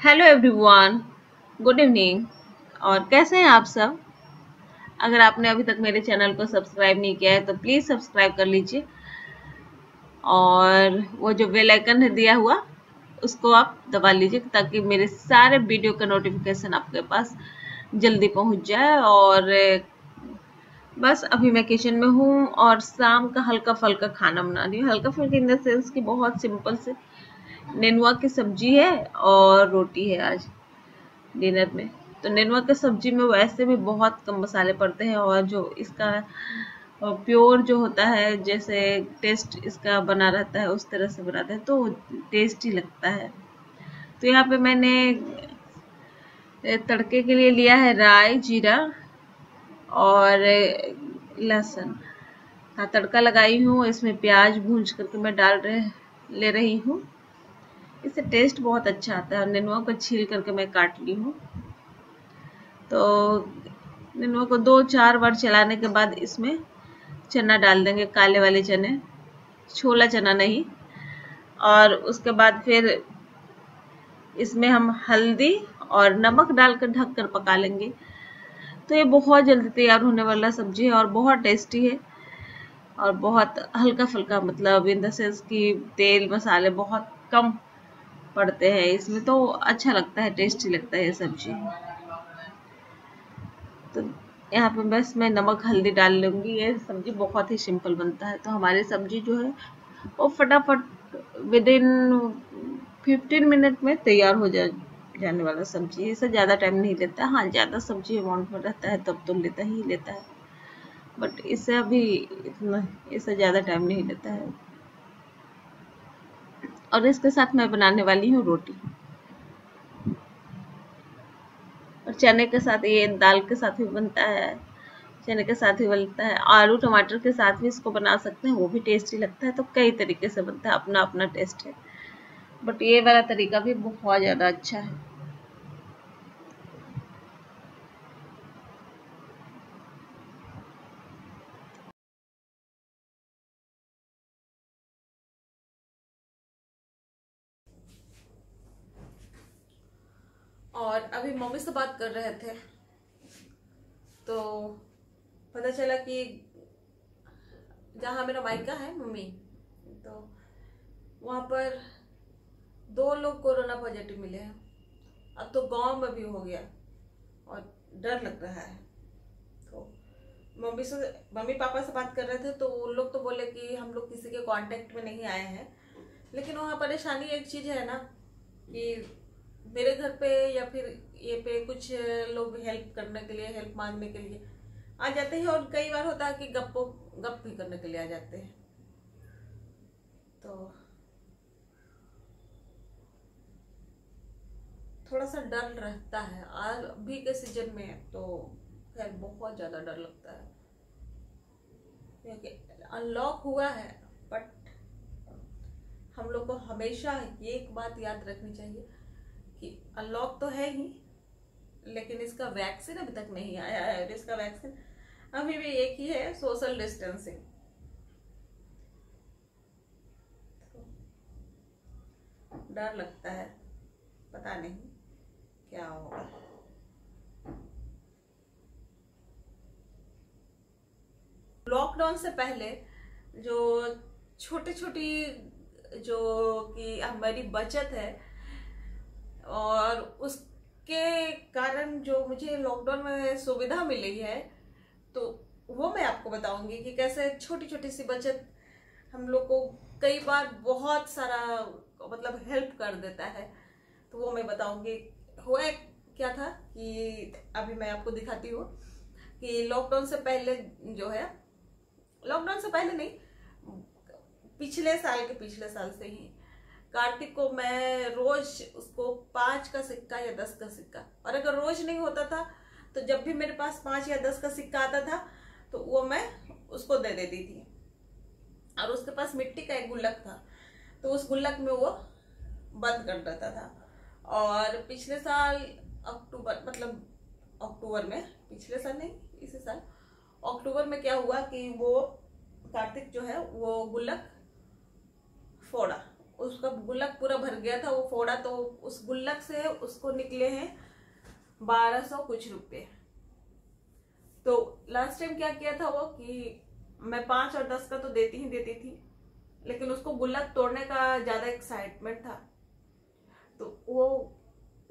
Hello everyone good evening और कैसे हैं आप सब? अगर आपने अभी तक मेरे चैनल को सब्सक्राइब नहीं किया है तो प्लीज़ सब्सक्राइब कर लीजिए। और वो जो बेल आइकन है दिया हुआ, उसको आप दबा लीजिए ताकि मेरे सारे वीडियो का नोटिफिकेशन आपके पास जल्दी पहुँच जाए। और, बस अभी मैं किचन में हूँ और शाम का हल्का फुल्का खाना बना रही हूँ। हल्का फुल्का इन द सेंस की बहुत सिंपल से नेनुआ की सब्ज़ी है और रोटी है आज डिनर में। तो नेनुआ की सब्ज़ी में वैसे भी बहुत कम मसाले पड़ते हैं और जो इसका प्योर जो होता है, जैसे टेस्ट इसका बना रहता है, उस तरह से बनाते हैं तो टेस्टी लगता है। तो यहाँ पे मैंने तड़के के लिए लिया है राई, जीरा और लहसुन। हाँ तड़का लगाई हूँ, इसमें प्याज भूंज करके मैं डाल रहे, ले रही हूँ। इससे टेस्ट बहुत अच्छा आता है। नेनुआ को छील करके मैं काट ली हूँ। तो नेनुआ को दो चार बार चलाने के बाद इसमें चना डाल देंगे, काले वाले चने, छोला चना नहीं। और उसके बाद फिर इसमें हम हल्दी और नमक डालकर ढक कर पका लेंगे। तो ये बहुत जल्दी तैयार होने वाला सब्ज़ी है और बहुत टेस्टी है। और बहुत हल्का फुल्का मतलब इन द सेंस की तेल मसाले बहुत कम पड़ते हैं, इसमें तो अच्छा लगता है टेस्टी लगता है ये सब्ज़ी तो यहाँ पे बस मैं नमक, हल्दी डाल लूँगी, ये सब्ज़ी बहुत ही सिंपल बनता है। तो हमारी सब्ज़ी जो है, वो फटाफट विद इन फिफ्टीन मिनट में तैयार हो जा, जाने वाला सब्ज़ी इससे ज़्यादा टाइम नहीं लेता। हाँ ज़्यादा सब्ज़ी अमाउंट में रहता है, तब तो लेता ही लेता है। बट इससे अभी इतना, इससे ज़्यादा टाइम नहीं लेता है। और इसके साथ मैं बनाने वाली हूँ रोटी। और चने के साथ ये दाल के साथ भी बनता है, चने के साथ भी बनता है, आलू टमाटर के साथ भी इसको बना सकते हैं, वो भी टेस्टी लगता है तो कई तरीके से बनता है अपना अपना टेस्ट है। बट ये वाला तरीका भी बहुत ज़्यादा अच्छा है। और अभी मम्मी से बात कर रहे थे। तो पता चला कि जहाँ मेरा मायका है, मम्मी तो वहाँ पर दो लोग कोरोना पॉजिटिव मिले हैं। अब तो गाँव में भी हो गया और डर लग रहा है। तो मम्मी से, मम्मी पापा से बात कर रहे थे तो उन लोग तो बोले कि हम लोग किसी के कांटेक्ट में नहीं आए हैं। लेकिन वहाँ परेशानी एक चीज़ है ना, कि मेरे घर पे या फिर ये पे कुछ लोग हेल्प करने के लिए हेल्प मांगने के लिए आ जाते हैं और कई बार होता है कि गप्पो गप भी करने के लिए आ जाते हैं। तो थोड़ा सा डर रहता है। आज अभी के सीज़न में तो खैर बहुत ज़्यादा डर लगता है। क्योंकि अनलॉक हुआ है बट हम लोग को हमेशा एक बात याद रखनी चाहिए। कि अनलॉक तो है ही, लेकिन इसका वैक्सीन अभी तक नहीं आया है, इसका वैक्सीन अभी भी एक ही है सोशल डिस्टेंसिंग डर लगता है, पता नहीं क्या होगा। लॉकडाउन से पहले जो छोटी छोटी जो कि हमारी बचत है और उसके कारण जो मुझे लॉकडाउन में सुविधा मिली है तो वो मैं आपको बताऊँगी कि कैसे छोटी छोटी सी बचत हम लोग को कई बार बहुत सारा मतलब हेल्प कर देता है। तो वो मैं बताऊँगी। हुआ क्या था कि अभी मैं आपको दिखाती हूँ कि लॉकडाउन से पहले जो है लॉकडाउन से पहले नहीं, पिछले साल के पिछले साल से ही कार्तिक को मैं रोज उसको पाँच का सिक्का या दस का सिक्का। और अगर रोज नहीं होता था तो जब भी मेरे पास पाँच या दस का सिक्का आता था तो वो मैं उसको दे देती थी। और उसके पास मिट्टी का एक गुल्लक था तो उस गुल्लक में वो बंद कर देता था। और पिछले साल अक्टूबर मतलब अक्टूबर में, पिछले साल नहीं, इसी साल, अक्टूबर में क्या हुआ कि वो कार्तिक जो है, वो गुल्लक फोड़ा। उसका गुल्लक पूरा भर गया था, वो फोड़ा तो उस गुल्लक से उसको निकले हैं बारह सौ कुछ रुपए तो लास्ट टाइम क्या किया था वो कि मैं पाँच और दस का तो देती ही देती थी, लेकिन उसको गुल्लक तोड़ने का ज़्यादा एक्साइटमेंट था। तो वो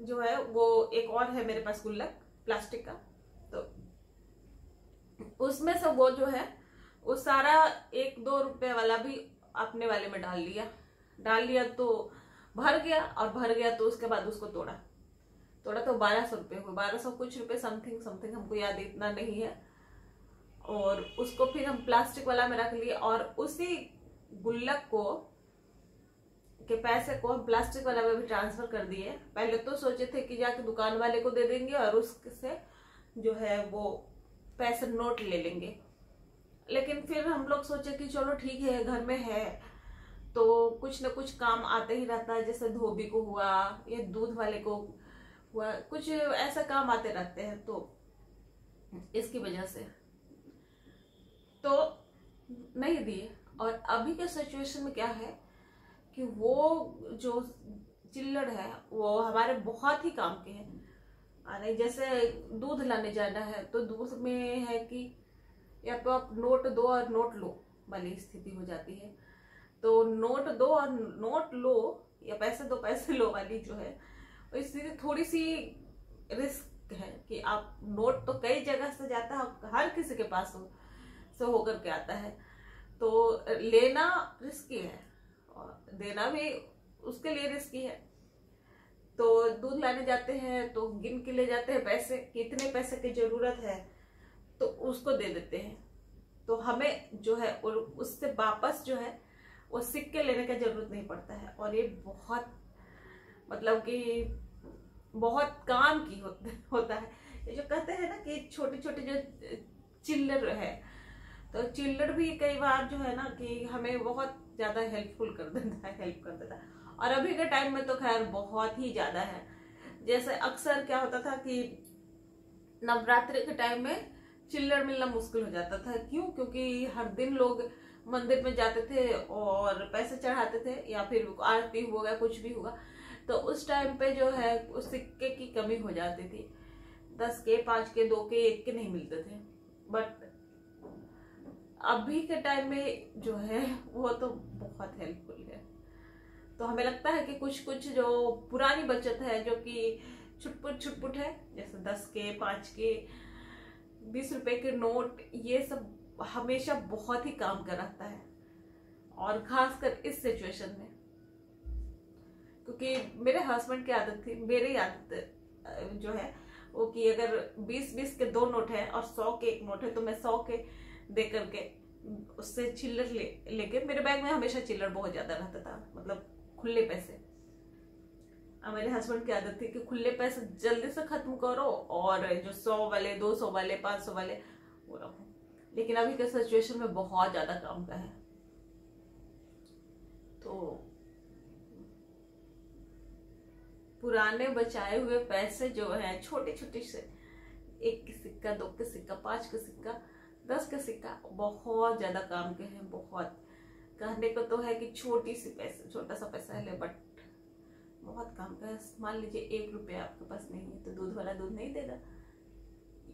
जो है, वो एक और है मेरे पास गुल्लक प्लास्टिक का। तो उसमें से वो जो है, वो सारा एक दो रुपए वाला भी अपने वाले में डाल लिया डाल लिया तो भर गया और भर गया तो उसके बाद उसको तोड़ा। तोड़ा तो बारह सौ रुपये हुए। बारह सौ कुछ रुपए समथिंग समथिंग हमको याद इतना नहीं है। और उसको फिर हम प्लास्टिक वाला में रख लिए और उसी गुल्लक को, के पैसे को हम प्लास्टिक वाला में भी ट्रांसफ़र कर दिए। पहले तो सोचे थे कि जाके दुकान वाले को दे देंगे और उससे जो है वो पैसे नोट ले लेंगे। लेकिन फिर हम लोग सोचे कि चलो ठीक है, घर में है। तो कुछ ना कुछ काम आते ही रहता है, जैसे धोबी को हुआ या दूध वाले को हुआ, कुछ ऐसा काम आते रहते हैं तो इसकी वजह से। तो नहीं दिए और अभी के सिचुएशन में क्या है कि वो जो चिल्लड़ है, वो हमारे बहुत ही काम के हैं। अरे जैसे दूध लाने जाना है तो दूध में है कि या तो आप नोट दो और नोट लो वाली स्थिति हो जाती है। तो नोट दो और नोट लो, या पैसे दो, पैसे लो वाली जो है स्थिति थोड़ी सी रिस्क है कि आप नोट तो कई जगह से जाता है हर किसी के पास हो, से होकर के आता है। तो लेना रिस्की है, और देना भी उसके लिए रिस्की है। तो दूध लाने जाते हैं तो गिन के ले जाते हैं पैसे, कितने पैसे की ज़रूरत है तो उसको दे देते हैं। तो हमें जो है, और उससे वापस जो है वो सिक्के लेने का ज़रूरत नहीं पड़ता है। और ये बहुत मतलब कि बहुत काम की होता है। ये जो कहते हैं ना कि छोटे छोटे जो, चिल्लर है तो चिल्लर भी कई बार जो है ना कि हमें बहुत ज़्यादा हेल्पफुल कर देता है, हेल्प कर देता है। और अभी के टाइम में तो खैर बहुत ही ज़्यादा है। जैसे अक्सर क्या होता था कि नवरात्रि के टाइम में चिल्लर मिलना मुश्किल हो जाता था। क्यों? क्योंकि हर दिन लोग मंदिर में जाते थे और पैसे चढ़ाते थे या फिर आरती होगा, कुछ भी होगा। तो उस टाइम पे जो है, उस सिक्के की कमी हो जाती थी। दस के, पाँच के, दो के, एक के नहीं मिलते थे। बट अभी के टाइम में जो है, वो तो बहुत हेल्पफुल है। तो हमें लगता है कि कुछ कुछ जो पुरानी बचत है, जो कि छुटपुट छुटपुट है, जैसे दस के, पाँच के बीस रुपए के नोट, ये सब हमेशा बहुत ही काम कर रहता है। और खासकर इस सिचुएशन में। क्योंकि मेरे हस्बैंड की आदत थी, मेरी आदत जो है, वो कि अगर बीस बीस के दो नोट है और सौ के एक नोट है तो मैं सौ के दे करके उससे चिल्लर ले, लेके मेरे बैग में हमेशा चिल्लर बहुत ज़्यादा रहता था मतलब खुले पैसे। मेरे हस्बैंड की आदत थी कि खुले पैसे जल्दी से खत्म करो और जो सौ वाले, दो सौ वाले, पाँच सौ वाले, वो रखो। लेकिन अभी के सिचुएशन में बहुत ज़्यादा काम का है। तो पुराने बचाए हुए पैसे जो है छोटे छोटे से, एक के सिक्का दो के सिक्का पाँच का सिक्का दस का सिक्का बहुत ज़्यादा काम के हैं, बहुत। कहने को तो है कि छोटी सी पैसे, छोटा सा पैसा है बट बहुत काम का मान लीजिए एक रुपया आपके पास नहीं है तो दूध वाला दूध नहीं देगा।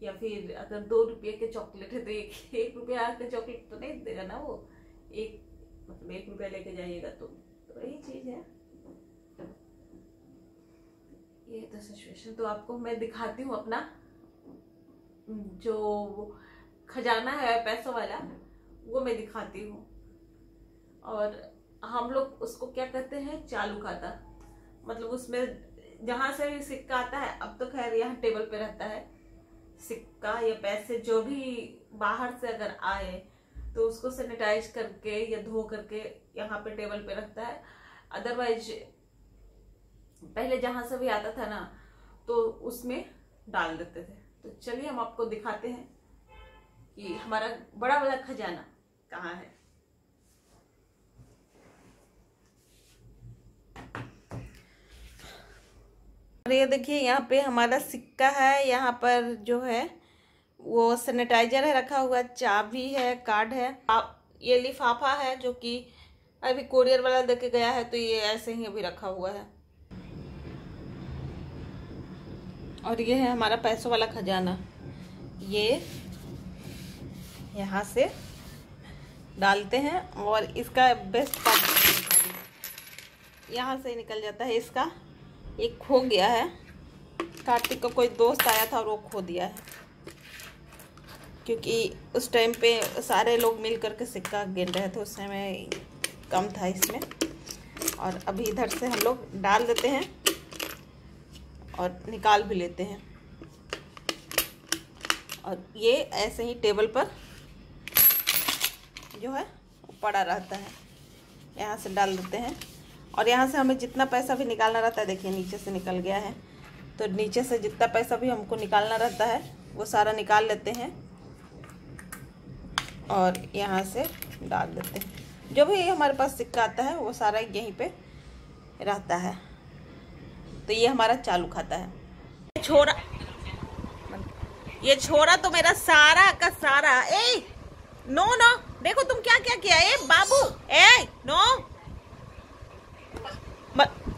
या फिर अगर दो रुपये के चॉकलेट है तो एक एक रुपया का चॉकलेट तो नहीं देगा ना वो। एक मतलब एक रुपया लेके जाइएगा तो तो यही चीज़ है। ये तो सिचुएशन तो आपको मैं दिखाती हूँ अपना, जो खजाना है पैसों वाला, वो मैं दिखाती हूँ। और हम लोग उसको क्या कहते हैं? चालू खाता। मतलब उसमें जहाँ से भी सिक्का आता है, अब तो खैर यहाँ टेबल पे रहता है। सिक्का या पैसे जो भी बाहर से अगर आए तो उसको सैनिटाइज करके या धो करके यहाँ पे टेबल पे रखता है। अदरवाइज़ पहले जहाँ से भी आता था ना तो उसमें डाल देते थे। तो चलिए हम आपको दिखाते हैं कि हमारा बड़ा बड़ा खजाना कहाँ है। और ये देखिए, यहाँ पे हमारा सिक्का है, यहाँ पर जो है, वो सैनिटाइजर है, रखा हुआ चाबी है कार्ड है। ये लिफाफा है, जो कि अभी कोरियर वाला देके गया है तो ये ऐसे ही अभी रखा हुआ है। और ये है हमारा पैसों वाला खजाना। ये यहाँ से डालते हैं, और इसका बेस्ट पार्ट यहाँ से निकल जाता है इसका। एक खो गया है। कार्तिक का कोई दोस्त आया था और वो खो दिया है। क्योंकि उस टाइम पे सारे लोग मिल करके सिक्का गिन रहे थे, उस समय कम था इसमें। और अभी इधर से हम लोग डाल देते हैं और निकाल भी लेते हैं। और ये ऐसे ही टेबल पर जो है पड़ा रहता है। यहाँ से डाल देते हैं। और यहाँ से हमें जितना पैसा भी निकालना रहता है, देखिए नीचे से निकल गया है। तो नीचे से जितना पैसा भी हमको निकालना रहता है, वो सारा निकाल लेते हैं और यहाँ से डाल देते हैं। जो भी हमारे पास सिक्का आता है, वो सारा यहीं पे रहता है। तो ये हमारा चालू खाता है। छोरा ये छोरा तो मेरा सारा का सारा। ए, नो नो, देखो तुम क्या क्या किया? ए, बाबू, ए, नो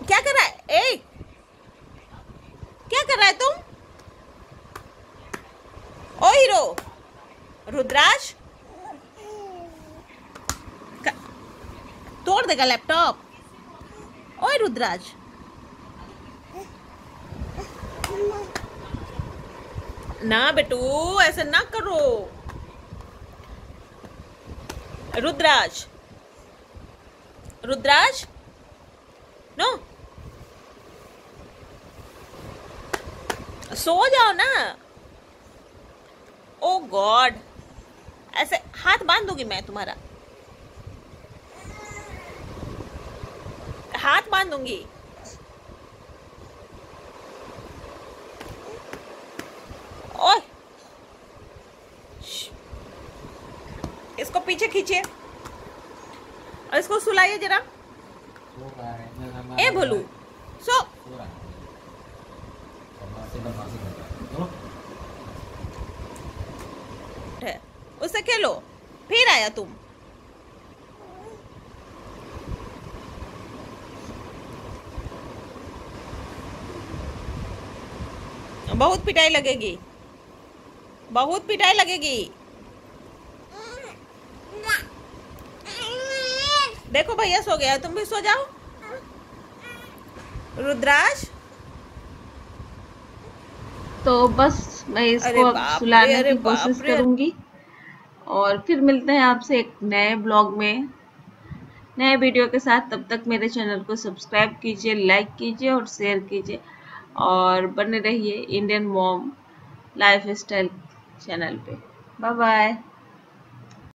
क्या कर रहा है ए, क्या कर रहा है तुम? ओ हीरो, रुद्राज? तोड़ देगा लैपटॉप। ओए रुद्राज। ना बेटू, ऐसे ना करो। रुद्राज। रुद्राज? नो। सो जाओ ना। ओ गॉड ऐसे हाथ बाँध दूँगी मैं तुम्हारा। हाथ बाँध दूँगी। ओए। इसको पीछे खींचिए। और इसको सुलाइए जरा। ए भोलू सो उससे खेलो। फिर आया तुम। बहुत पिटाई लगेगी। बहुत पिटाई लगेगी। देखो भैया सो गया। तुम भी सो जाओ। रुद्राज? तो बस मैं इसको सुलाने की कोशिश करूँगी। और फिर मिलते हैं आपसे एक नए ब्लॉग में। नए वीडियो के साथ, तब तक मेरे चैनल को सब्सक्राइब कीजिए, लाइक कीजिए और शेयर कीजिए। और बने रहिए Indian mom lifestyle channel पे। Bye bye.